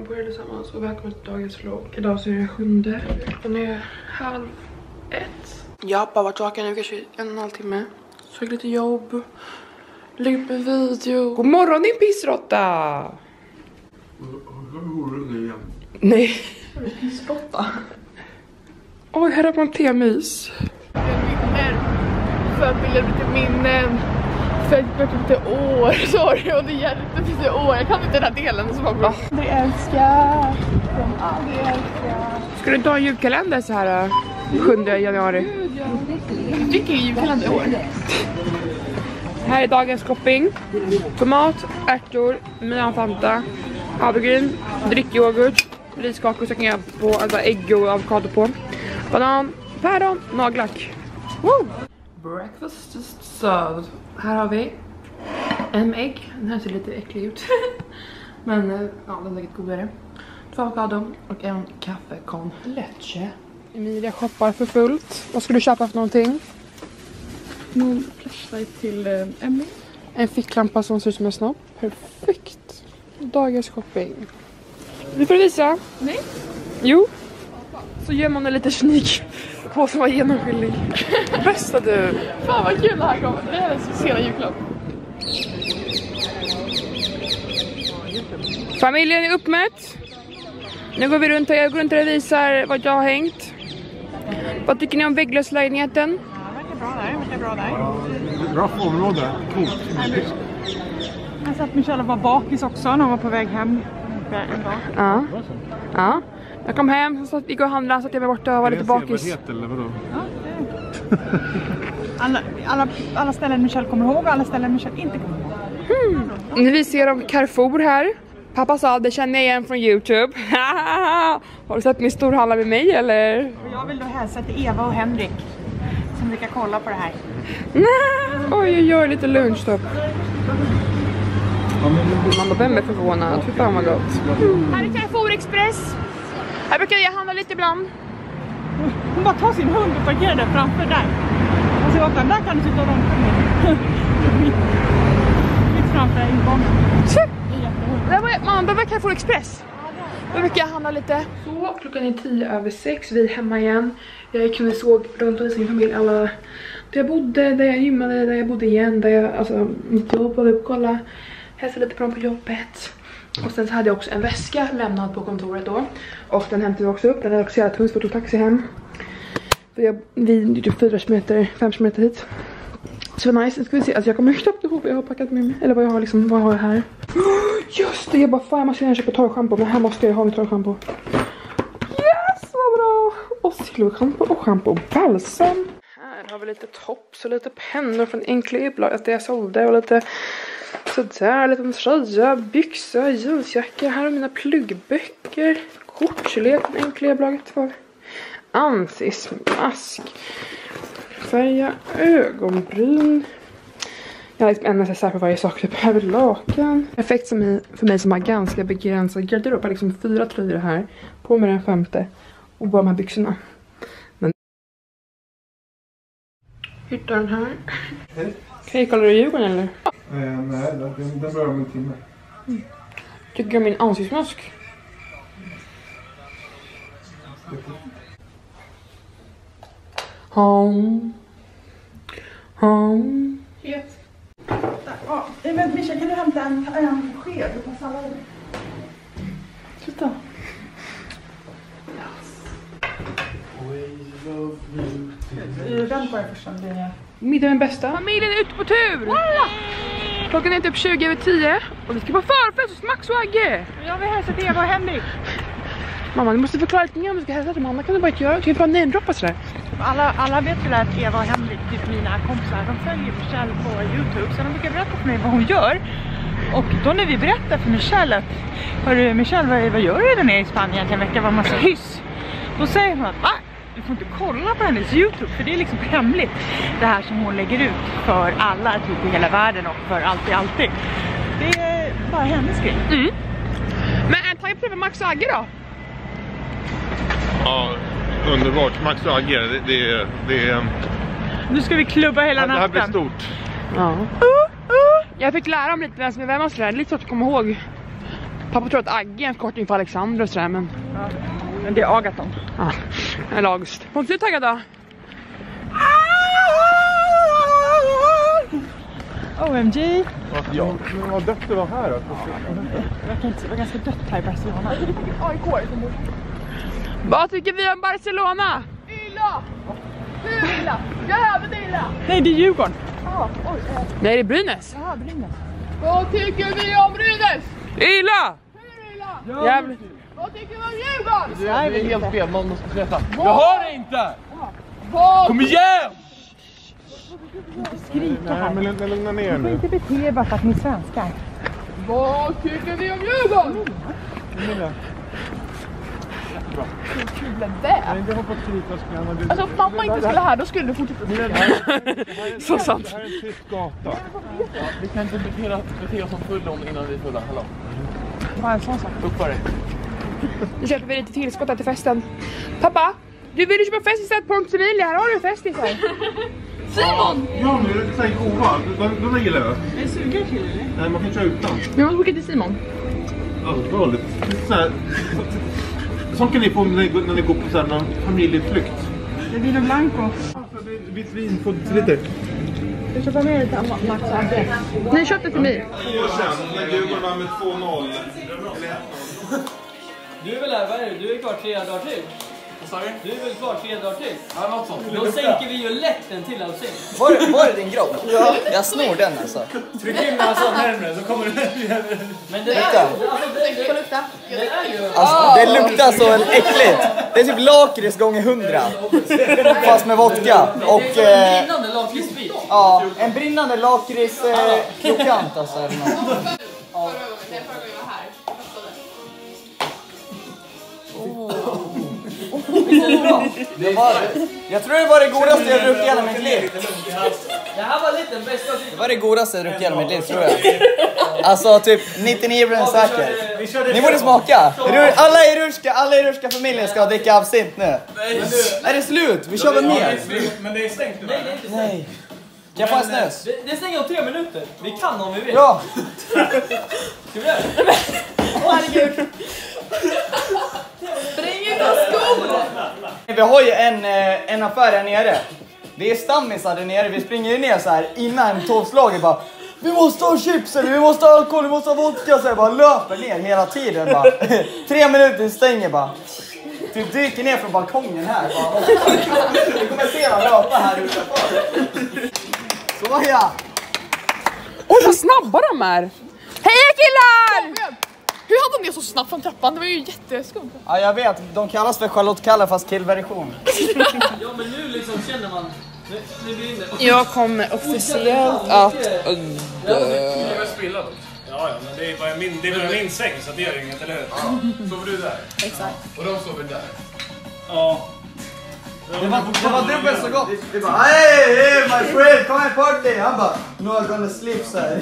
morgon på er allesammans och välkommen till dagens vlogg. Idag så är det sjunde. Den är halv ett. Jag har bara varit vaken nu kanske en och en halv timme. Såg lite jobb. Lägg upp en video. God morgon din pissrotta! Nej. Spotta. Oj, här har man temys. Minnen. För lite minnen. Böka lite år. Sorry, och det hjälpte lite år. Jag kan inte den här delen som var bra. Aldrig älska. Som aldrig älska. Ska du ta en julkalender så här äh, 7 januari? Gud, ja. Jag fick ingen julkalender i år. Här är dagens shopping. Tomat, ärtor, Milan Fanta, havregryn, drickyoghurt, riskakor så kan jag på alltså ägg och avokado på. Banan, päron, nagellack. Woo! Breakfast is served. Här har vi en ägg. Den här ser lite äcklig ut. Men eh, ja, den är säkert godare. Två avokado och en kaffe con leche. Emilia shoppar för fullt. Vad ska du köpa för någonting? Någon flashlight till eh, Emmy. En ficklampa som ser ut som en snopp. Perfekt. Dagens shopping. Du får visa. Nej. Jo. Så gör man en lite sneak på som var genomskinlig. Bästa du. Fan vad kul det här kommer. Det här är så sena julklapp. Familjen är uppmätt. Nu går vi runt och jag går runt och visar vad jag har hängt. Vad tycker ni om vägglösslägenheten? Bra område. Coolt. Jag sa att Michelle var bakis också när hon var på väg hem en dag. Ja. Ja. Jag kom hem, så gick och handlade, satt jag mig borta och var lite bakis. Sevärdhet eller vadå? Alla, alla, alla ställen Michelle kommer ihåg och alla ställen Michelle inte kommer ihåg. Nu visar jag dem Carrefour här. Pappa sa det känner jag igen från Youtube. Har du sett min storhandla med mig eller? Jag vill då hälsa till Eva och Henrik som brukar kolla på det här. Nej, oj oj oj, lite lunchstopp. Mamma Bembe är förvånad, fy fan vad gott. Här är Carrefour Express. Här brukar jag handla lite ibland. Hon bara tar sin hund och parkerar den framför där. Och så den, där kan du sitta och. Mitt framför ingången. Mamma Bembe Carrefour Express. Då brukar jag handla lite. Så, klockan är tio över sex, vi är hemma igen. Jag gick och såg runt hos min familj alla där jag bodde, där jag gymmade, där jag bodde igen, där jag, alltså mitt jobb var upp kolla. Hälsade lite på dem på jobbet. Och sen så hade jag också en väska lämnad på kontoret då. Och den hämtade vi också upp, den är också jävla tung så vi tog taxi hem. För jag, vi är typ 4 km, 5 km hit. Så det var nice, nu ska vi se, alltså jag kommer knappt ihåg vad jag har packat med mig. Eller vad jag har liksom, vad har jag här? Just det, jag bara fan jag måste gärna köpa torrschampo men här måste jag ha mitt torrschampo. Yes, vad bra! Och silverschampo och schampo och balsam. Här har vi lite tops och lite pennor från Enkla E-bladet det jag sålde och lite sådär, lite tröja, byxa, jeansjacka. Här har mina pluggböcker, kortlek från vi? Ansiktsmask. Färga ögonbryn. Jag har liksom en necessär för varje sak. Typ här är lakan. Perfekt som i, för mig som har ganska begränsad garderob. Jag har liksom fyra tröjor här. På med den femte. Och bara de här byxorna. Men... Hitta den här. Okej, kollar du Djurgården eller? Eh, nej, den, den börjar om en timme. Tycker du om min ansiktsmask? Home. Home. Ja, men Michelle kan du hämta en, en sked och ta salladen? Titta. Vänd på det först. Det är... Middagen bästa. Familjen är ute på tur! Klockan är typ 20 över 10 och vi ska på förfest hos Max och Agge. Jag vill hälsa till Eva och Henrik. Mamma, du måste förklara lite mer om du ska hälsa till mamma. kan du bara inte göra. Du kan inte bara namedroppa sådär. Alla, alla vet väl att Eva och Henrik, typ mina kompisar, de följer Michelle på Youtube så de brukar berätta för mig vad hon gör. Och då när vi berättar för Michelle att Hörru Michelle, vad, vad gör du där nere i Spanien en vecka? Var massa hyss. Då säger hon att va? Du får inte kolla på hennes Youtube för det är liksom hemligt. Det här som hon lägger ut för alla typ i hela världen och för alltid alltid. Det är bara hennes grej. Men en taggad på Max och Agge då? Ja, underbart. Max och Agge, det, det, det, Nu ska vi klubba hela det här blir natten. stort. Ja. Jag fick lära mig lite vem som är vem och sådär. Lite svårt att komma ihåg. Pappa tror att Agge är en förkortning för Alexander och sådär men... Men det är Agaton. Ja, eller August. Pontus, är du taggad då? OMG! Ja, men vad dött det var här då. Det verkar inte- det var ganska dött här i Barcelona. Vad tycker vi om Barcelona? Illa! Hur illa? Jävligt illa! Nej, det är Djurgården. Nej, det är Brynäs. Jaha, Brynäs. Vad tycker vi om Brynäs? Illa! Hur illa? Jävligt. Vad tycker vi om Djurgården? Det är helt fel, man måste. Vad? Jag har det inte! Vad? Kom igen! Nej, men lugna- ner nu. Inte bete er bara för att ni är svenskar. Vad tycker vi om Djurgården? Hur kul är det? Nej, grann. men det- Alltså om mamma inte skulle här då skulle du fortsätta skrika. Så sant. Det här är en tyst gata. Vi kan inte bete, bete oss som fullon innan vi är fulla. Hallå? Bara en sån sak. Upp dig. Nu köper vi lite tillskott till festen. Pappa, du vill ju köpa fest istället på Pontus Emilia. Här har du festisar. Ja, men det är såhär goa. De, de där gillar jag. Är det sugrör till eller? Nej, man kan köra utan. Vi måste åka till Simon. Så här, sånt kan ni få när ni, går- när ni går på så här, någon familjeutflykt. Det är Vino Blanco. Vitt vin på liter. Du köper med lite Max Agge. Ni köpte till mig. Två år sedan när Djurgården vann med 2-0. Du är väl här, vad är det? Du är kvar tre dagar till? Vad sa du? Du är väl kvar tre dagar till? Ja, något sånt. Då sänker vi ju lätt en till avsnitt. Var, var är din grodd? Ja. Jag snor den alltså. Tryck in den så närmare så kommer du Men det är, alltså, det, det, lukta. det är ju... Alltså, det luktar så äckligt. Det är typ lakrits gånger hundra. Fast med vodka. Och eh, Brinnande lakritsbit. ja, en brinnande lakrits eh, alltså. Eller något. Det var, jag tror det var det godaste jag druckit i hela mitt liv. Det här var lite den bästa Det var det godaste jag druckit i hela mitt liv tror jag. Alltså typ 99% säker. Ni borde smaka. Alla i Ruska, alla i Ruska familjen ska dricka absint nu. Är det slut? Vi kör väl mer? Men det är stängt nu. Nej. Kan jag få en snus? Det, det stänger om tre minuter. Vi kan om vi vill. Ja! Ska vi göra det? Spring ut av skor! Vi har ju en, eh, en affär här nere. Det är stammisar där nere. Vi springer ju ner så här innan tolvslaget bara vi måste ha chips eller vi måste ha alkohol, vi måste ha vodka. Så jag bara löper ner hela tiden. Bara. Tre minuter stänger bara. Du dyker ner från balkongen här. Bara. Vi kommer se honom löpa här utanför. Såja! Oj vad snabba de är! Heja killar! Hur hann de ner så snabbt från trappan? Det var ju jätteskumt. Ja jag vet, de kallas för Charlotte Kalla fast killversion. Ja, men nu liksom känner man... Nu, nu det... Jag kommer officiellt att... Ja, ja, men det är bara min, det är bara min säng så det gör inget, eller hur? Ja. Sover du där? Exakt. Och de sover där? Ja. Det var, det var dubbelt så gott. Det bara hey, hey my friend, come and party. Han bara no I'm gonna sleep så här.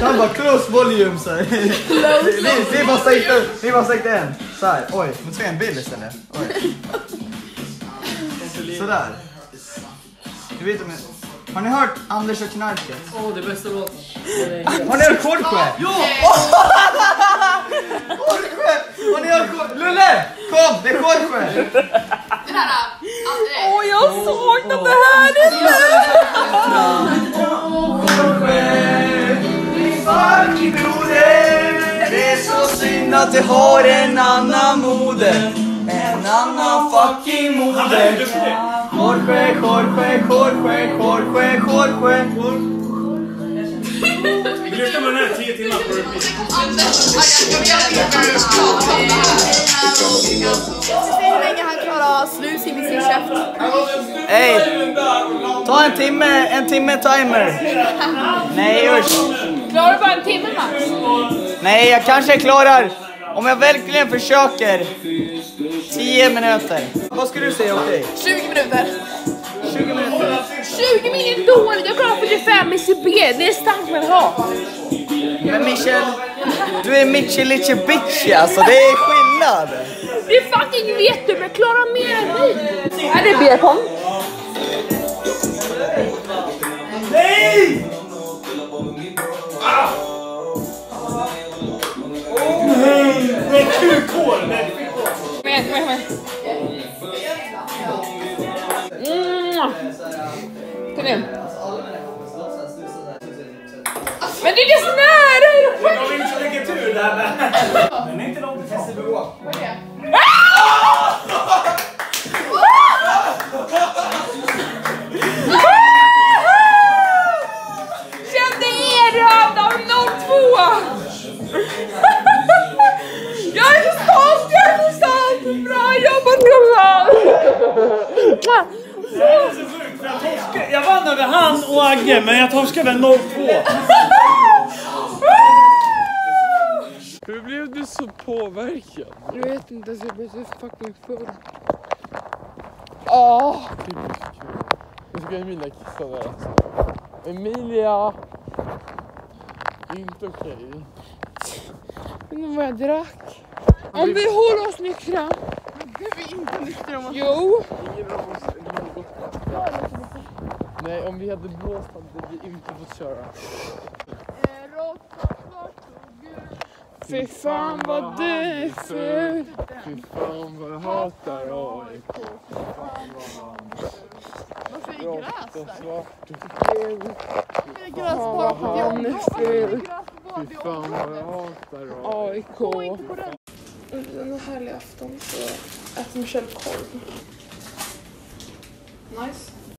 Han bara close volume så här. Vi, vi, vi bara sänkte, vi bara sänkte en. Så här. Oj, nu tar jag en bild istället. Oj. Sådär. Du vet om har ni hört Anders och knarket? Åh, det bästa låten. Har ni hört Jorge? Ja! Jorge! Har ni hört Jorge? Lulle! Kom, det är Jorge! Jag har saknat det här! Det är synd att det har en annan moder En annan fucking moder Jorge, Jorge, Jorge, Jorge, Jorge Vi lyfter med den här 10 timmar på repeat. Klarar snus i sin käft. Hej! Ta en timme, en timme timer Nej usch Klarar du bara en timme max? Nej, jag kanske klarar, om jag verkligen försöker, 10 minuter. Vad skulle du säga okej? 20 minuter. 20 minuter? 20 minuter är dåligt. Jag klarar 45 i CB. Det är starkt man ha. Men Michel, du är Mitchie bitch alltså, det är skillnad. Det är fucking vet du, men jag klarar mer än dig. Är det bacon? Nej! Nej, Kom igen, kom igen, kom igen. Kom igen. Men det är är? Jag vill inte lägga tur där med. Den är inte långt ifrån. Kände erövd av 02! Jag är så stolt, jag är så stolt! Bra jobbat gumman! Det är så sjukt för jag torskade. Jag vann över han och Agge men jag torskade 0-2. Hur blev du så påverkad? Jag vet inte, alltså jag blev så fucking full. Åh! Nu ska Emilia kissa där alltså. Emilia! Inte okej. Undrar vad jag drack. Om vi håller oss nyktra. Du är inte nykter om man... Jo. Ingen av oss hade gått Nej, om vi hade blåst hade vi inte fått köra. Fy fan vad du är ful. Fy fan vad jag hatar AIK. Varför är det gräs och där? svart. Det är gräs bara på han är ful. Fy fan vad jag hatar. AIK. Under denna härliga afton så äter Michelle korv. Nice.